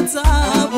viața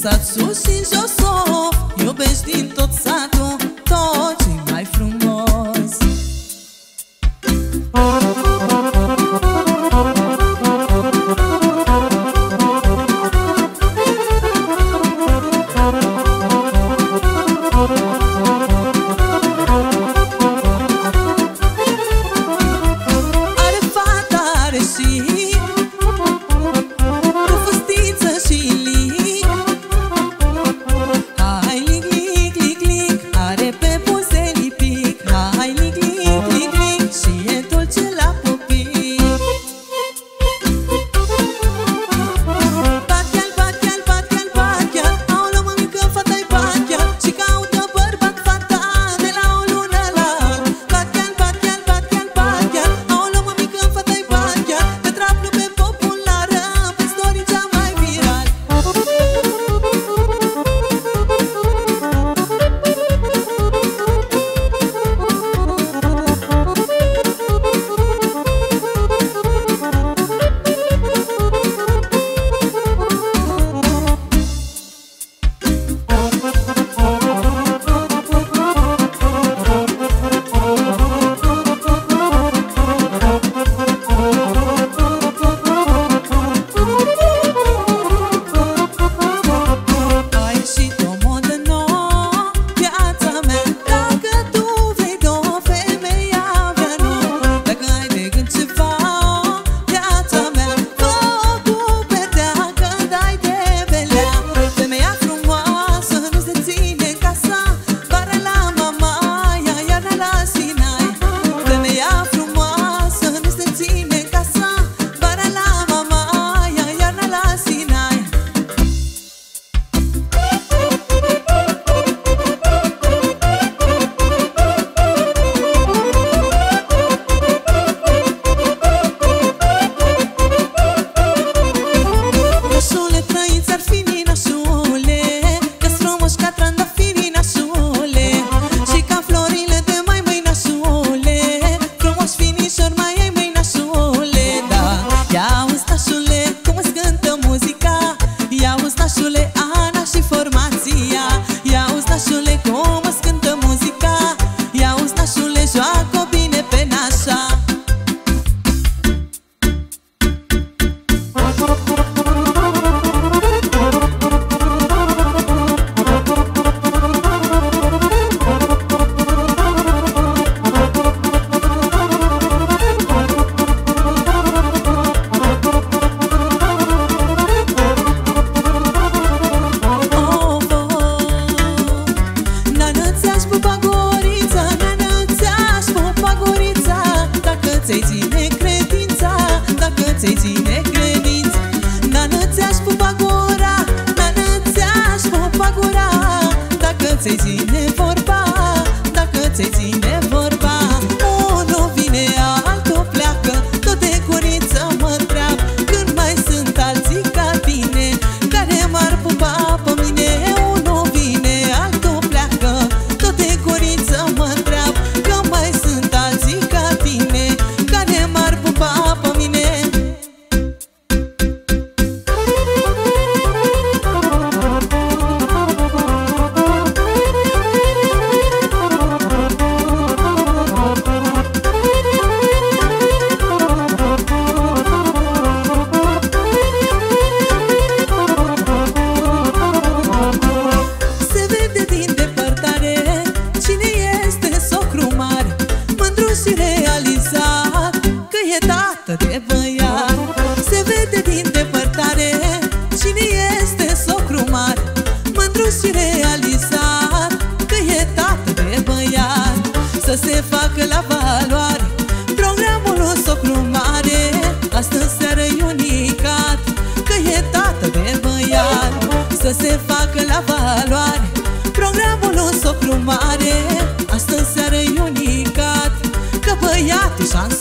sat sus și jos o Iubești din tot satul. ți-ai ține credința Dacă ți-ai ține credința Nană ți-aș pupa gura Nană ți-aș pupa gura Dacă ți-ai ține vorba Dacă ți ține Sanz.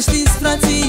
să știți, frații